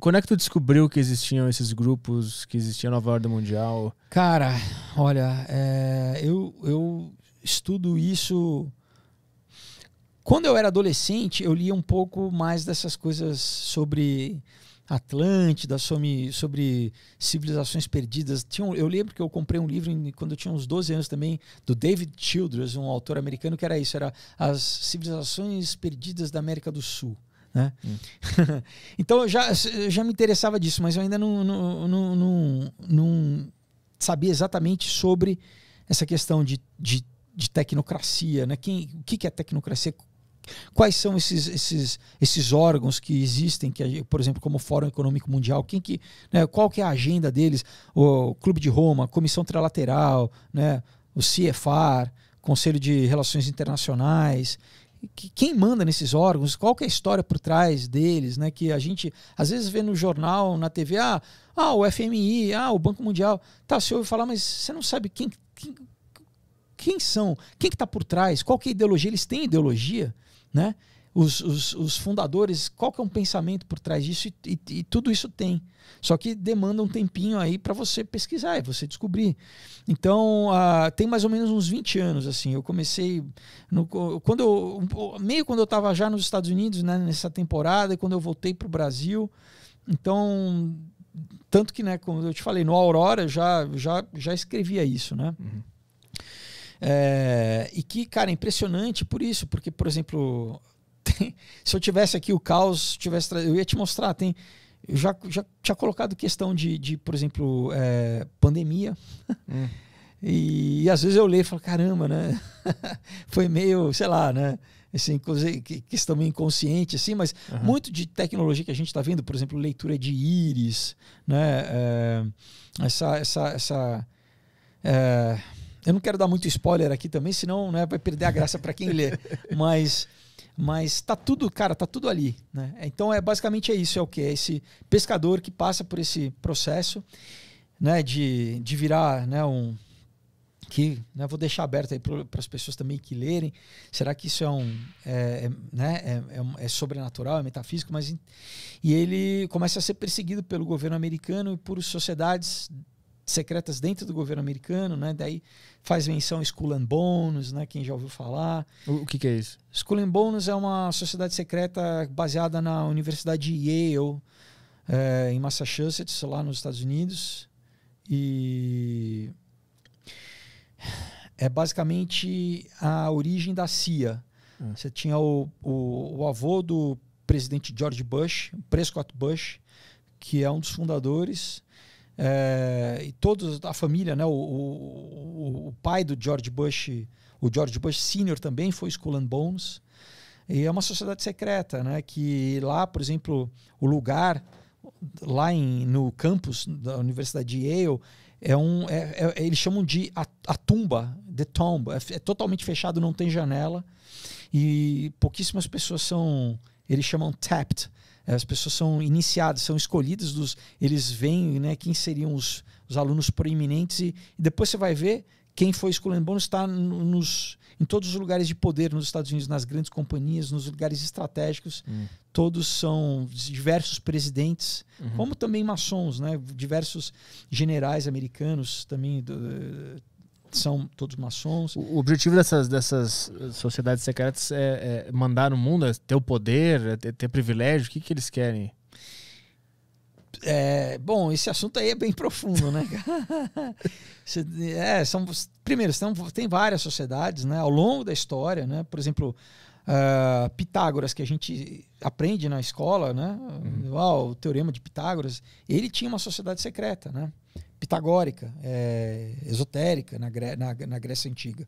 Quando é que tu descobriu que existiam esses grupos, que existia a nova ordem mundial? Cara, olha, é, eu, eu estudo isso. Quando eu era adolescente, eu lia um pouco mais dessas coisas sobre Atlântida, sobre, sobre civilizações perdidas. Tinha um, eu lembro que eu comprei um livro em, quando eu tinha uns 12 anos também, do David Childress, um autor americano, que era isso, era As Civilizações Perdidas da América do Sul. Né? Hum. então eu já, já me interessava disso, mas eu ainda não, não, não, não, não sabia exatamente sobre essa questão de, de, de tecnocracia. Né? Quem, o que é tecnocracia? Quais são esses, esses, esses órgãos que existem, que, por exemplo, como o Fórum Econômico Mundial, quem que, né, qual que é a agenda deles? O Clube de Roma, Comissão Trilateral, né, o CFR, Conselho de Relações Internacionais. Quem manda nesses órgãos? Qual que é a história por trás deles? Né? Que a gente às vezes vê no jornal, na TV, ah, ah o FMI, ah, o Banco Mundial. Tá, você ouve falar, mas você não sabe quem, quem, quem são, quem que está por trás, qual que é a ideologia? Eles têm ideologia? né? Os, os, os, fundadores, qual que é um pensamento por trás disso e, e, e tudo isso tem. Só que demanda um tempinho aí para você pesquisar e você descobrir. Então, uh, tem mais ou menos uns 20 anos, assim. Eu comecei. No, quando eu, meio quando eu estava já nos Estados Unidos, né, nessa temporada, e quando eu voltei para o Brasil. Então, tanto que, né, como eu te falei, no Aurora já, já, já escrevia isso, né? Uhum. É, e que, cara, é impressionante por isso, porque, por exemplo, tem, se eu tivesse aqui o caos, tivesse, eu ia te mostrar, tem. Eu já, já tinha colocado questão de, de por exemplo, é, pandemia. Hum. E, e, às vezes eu leio e falo, caramba, né? Foi meio, sei lá, né? Assim, questão meio inconsciente, assim, mas uhum. muito de tecnologia que a gente está vendo, por exemplo, leitura de íris, né? É, essa, essa, essa é, eu não quero dar muito spoiler aqui também, senão né, vai perder a graça para quem lê. Mas mas tá tudo, cara, tá tudo ali, né? Então é basicamente é isso, é o que é esse pescador que passa por esse processo, né, de, de virar, né, um que né, vou deixar aberto aí para as pessoas também que lerem. Será que isso é um é, é né, é, é, é, sobrenatural, é metafísico? Mas e ele começa a ser perseguido pelo governo americano e por sociedades secretas dentro do governo americano, né? Daí faz menção Skull and Bones, né? Quem já ouviu falar. O que, que é isso? Skull and Bones é uma sociedade secreta baseada na Universidade de Yale, é, em Massachusetts, lá nos Estados Unidos. E é basicamente a origem da CIA. Hum. Você tinha o, o, o avô do presidente George Bush, Prescott Bush, que é um dos fundadores é, e todos a família, né? O, o, o, pai do George Bush, o George Bush Senior também foi Skull and Bones. E é uma sociedade secreta, né? Que lá, por exemplo, o lugar lá em, no campus da Universidade de Yale é um, é, é, eles chamam de a, a tumba, the tomb, é, é totalmente fechado, não tem janela e pouquíssimas pessoas são, eles chamam tapped, as pessoas são iniciadas, são escolhidas dos. Eles veem né, quem seriam os, os alunos proeminentes e, e depois você vai ver quem foi escolhendo bônus está nos, em todos os lugares de poder nos Estados Unidos, nas grandes companhias, nos lugares estratégicos. Hum. Todos são diversos presidentes, uhum. como também maçons, né? diversos generais americanos também do, são todos maçons. O objetivo dessas, dessas sociedades secretas é, é mandar no mundo, é ter o poder, é ter, ter privilégio? O que, que eles querem? É, bom, esse assunto aí é bem profundo, né? é, são, primeiro, são, tem várias sociedades né, ao longo da história, né? Por exemplo, uh, Pitágoras, que a gente aprende na escola, né? Uhum. O teorema de Pitágoras, ele tinha uma sociedade secreta, né? Pitagórica, é, esotérica na, na, na, Grécia Antiga.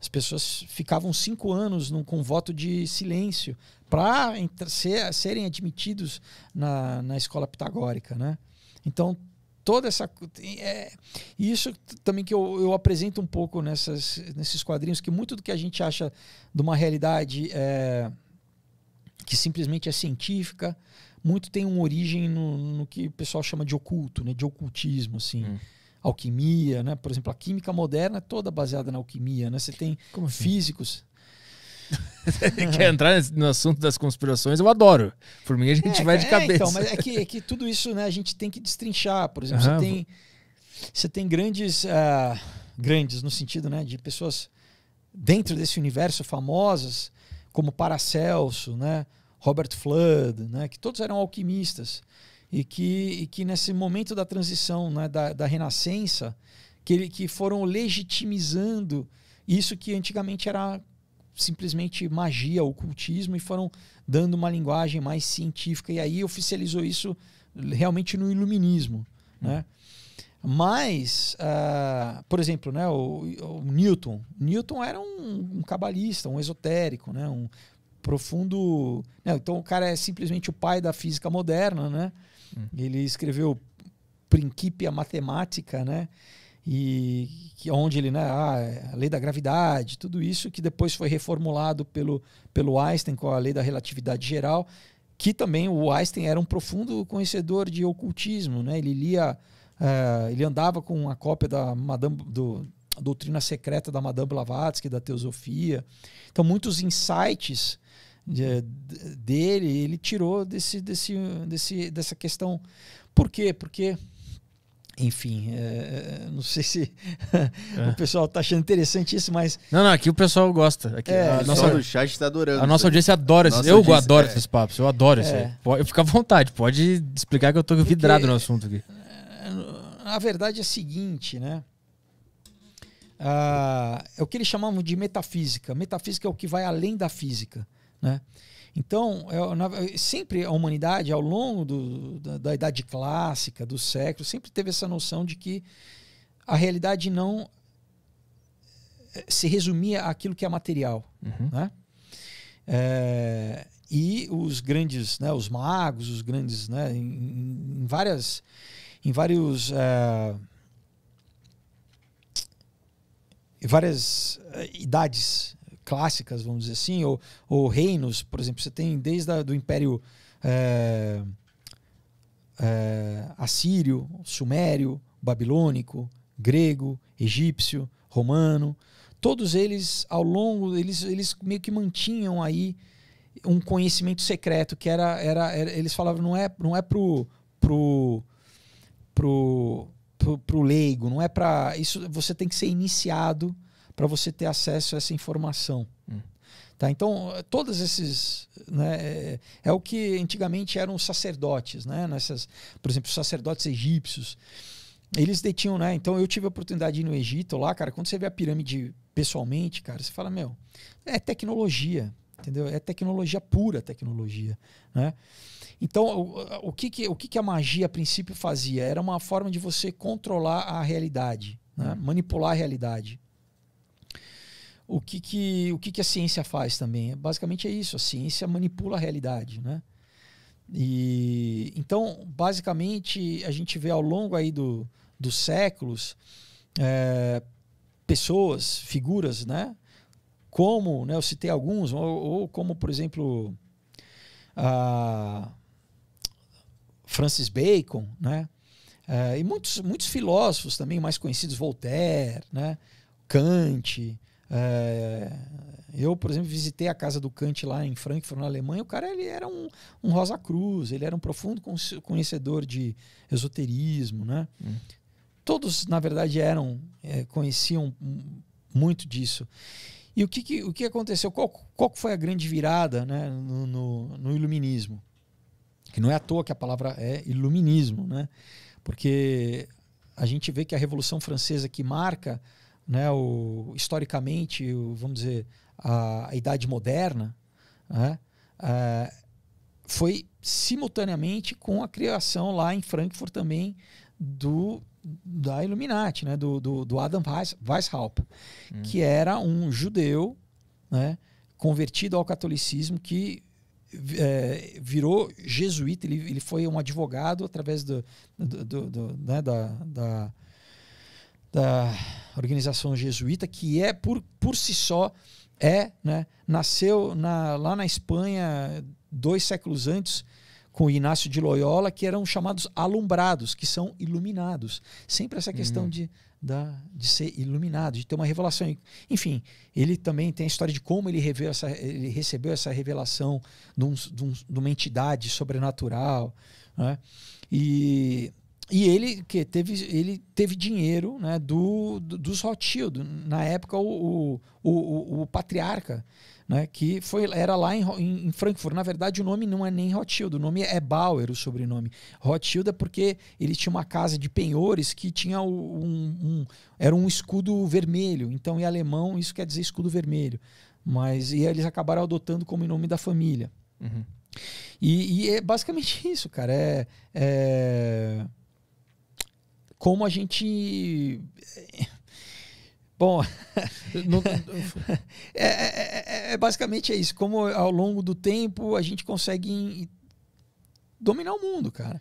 As pessoas ficavam cinco anos num, com voto de silêncio para ser, serem admitidos na, na escola pitagórica. Né? Então, toda essa. É, isso também que eu, eu apresento um pouco nessas, nesses quadrinhos, que muito do que a gente acha de uma realidade é, que simplesmente é científica muito tem uma origem no, no, que o pessoal chama de oculto, né? de ocultismo, assim. Hum. Alquimia, né? Por exemplo, a química moderna é toda baseada na alquimia, né? Você tem Como assim? físicos. Quer entrar no assunto das conspirações? Eu adoro. Por mim, a gente É, vai de é, cabeça. então, mas é que, é que tudo isso né, a gente tem que destrinchar. Por exemplo, Aham, você, tem, você tem grandes, ah, grandes no sentido né, de pessoas dentro desse universo famosas, como Paracelso, né, Robert Flood, né, que todos eram alquimistas. E que, e que nesse momento da transição, né, da, da renascença, que, ele- que foram legitimizando isso que antigamente era simplesmente magia, ocultismo, e foram dando uma linguagem mais científica. E aí oficializou isso realmente no iluminismo. Né? Mas, ah, por exemplo, né, o, o Newton. Newton era um, um cabalista, um esotérico, né, um profundo. né, então o cara é simplesmente o pai da física moderna. Né? Ele escreveu Principia Mathematica, né? e que onde ele, né, ah, a lei da gravidade, tudo isso que depois foi reformulado pelo, pelo Einstein com a lei da relatividade geral, que também o Einstein era um profundo conhecedor de ocultismo, né? Ele lia, eh, ele andava com a cópia da Madame do a doutrina secreta da Madame Blavatsky da teosofia. Então muitos insights de- de- dele ele tirou desse, desse, desse dessa questão. Por quê? Porque enfim, é, não sei se o pessoal está achando interessante isso, mas Não, não, aqui o pessoal gosta. Aqui, É, a, o O nossa, pessoal do chat tá adorando. a nossa audiência adora isso. Nossa Eu audiência- adoro é. esses papos, eu adoro isso É. aí. Pode, fica à vontade, pode explicar que eu tô vidrado no assunto aqui. a verdade é a seguinte, né? Ah, é o que eles chamavam de metafísica. Metafísica é o que vai além da física, né? Então, é, na- sempre a humanidade, ao longo do- da, da idade clássica, do século, sempre teve essa noção de que a realidade não eh, se resumia àquilo que é material. Uhum. né? É, e os grandes, né, os magos, os grandes, né, em, em várias, em vários, é, em várias é, idades clássicas, vamos dizer assim, ou, ou reinos, por exemplo, você tem desde do Império é, é, assírio, sumério, babilônico, grego, egípcio, romano, todos eles ao longo eles, eles meio que mantinham aí um conhecimento secreto que era, era, era- eles falavam não é não é pro pro pro, pro, pro leigo não é para isso você tem que ser iniciado para você ter acesso a essa informação Hum. tá então todos esses né, é, é o que antigamente eram os sacerdotes né nessas por exemplo os sacerdotes egípcios eles detinham, né? Então eu tive a oportunidade de ir no Egito lá, cara. Quando você vê a pirâmide pessoalmente, cara, você fala, meu, é tecnologia, entendeu? É tecnologia pura, tecnologia, né? Então, o, o que, que, o que, que a magia a princípio fazia? Era uma forma de você controlar a realidade, né? manipular a realidade. O que, que, o que, que a ciência faz também? Basicamente é isso, a ciência manipula a realidade, né? E então, basicamente, a gente vê ao longo aí do, dos séculos é, pessoas, figuras, né? Como, né, eu citei alguns, ou, ou como, por exemplo, Francis Bacon, né? É, e muitos, muitos filósofos também mais conhecidos, Voltaire, né? Kant. é, eu, por exemplo, visitei a casa do Kant lá em Frankfurt, na Alemanha. O cara ele era um, um Rosa Cruz, ele era um profundo conhe- conhecedor de esoterismo, né? Hum. Todos, na verdade, eram é, conheciam muito disso. E o que, que- o que aconteceu? Qual, qual foi a grande virada né, no, no- no iluminismo? Que não é à toa que a palavra é iluminismo, né? Porque a gente vê que a Revolução Francesa que marca né, o, historicamente, o, vamos dizer, a, a Idade Moderna, né, eh, foi simultaneamente com a criação lá em Frankfurt também do da Illuminati, né, do, do, do Adam Weiss, Weishaupt, Hum. que era um judeu né, convertido ao catolicismo que eh, virou jesuíta, ele, ele foi um advogado através do, do, do- do- né, da, da, da organização jesuíta, que é por, por si só é, né, nasceu na, lá na Espanha dois séculos antes com Inácio de Loyola, que eram chamados alumbrados, que são iluminados. Sempre essa questão uhum. de, da, de ser iluminado, de ter uma revelação. Enfim, ele também tem a história de como ele, essa, ele recebeu essa revelação de, um, de, um, de uma entidade sobrenatural. Né? E e ele que teve, ele teve dinheiro né, do, do, dos Rothschild, na época o, o, o, o patriarca, né, que foi, era lá em, em, Frankfurt. Na verdade, o nome não é nem Rothschild, o nome é Bauer, o sobrenome. Rothschild é porque ele tinha uma casa de penhores que tinha um, um era um escudo vermelho. Então, em alemão, isso quer dizer escudo vermelho. Mas e eles acabaram adotando como nome da família. Uhum. E, e, é basicamente isso, cara. É, é como a gente. Bom, é, é, é, é, basicamente é isso. Como ao longo do tempo a gente consegue dominar o mundo, cara.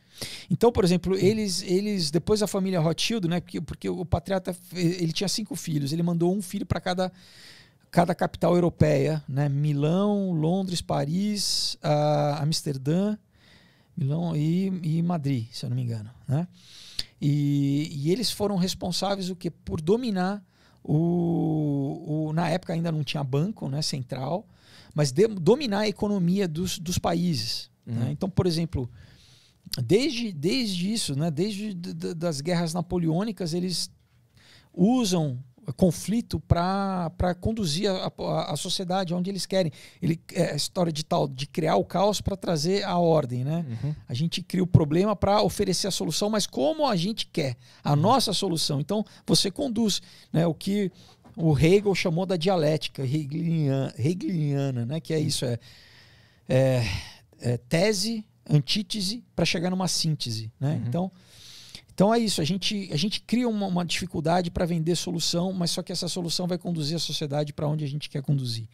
Então, por exemplo, eles, eles depois a família Rothschild, né? Porque, porque o patriarca ele tinha cinco filhos, ele mandou um filho para cada cada capital europeia, né? Milão, Londres, Paris, uh, Amsterdã, Milão e, e Madrid, se eu não me engano, né? E, e eles foram responsáveis o que por dominar o, o, na época ainda não tinha banco né, central, mas de, dominar a economia dos, dos países. Né? Uhum. Né? Então, por exemplo, desde, desde isso, né, desde das guerras napoleônicas, eles usam conflito para conduzir a, a, a, sociedade onde eles querem. Ele, é a história de tal de criar o caos para trazer a ordem, né? Uhum. A gente cria o problema para oferecer a solução, mas como a gente quer a uhum. nossa solução. Então você conduz, né? O que o Hegel chamou da dialética hegeliana, hegeliana né? Que é isso é, é, é tese, antítese para chegar numa síntese, né? Uhum. Então então é isso, a gente, a gente cria uma, uma dificuldade para vender solução, mas só que essa solução vai conduzir a sociedade para onde a gente quer conduzir.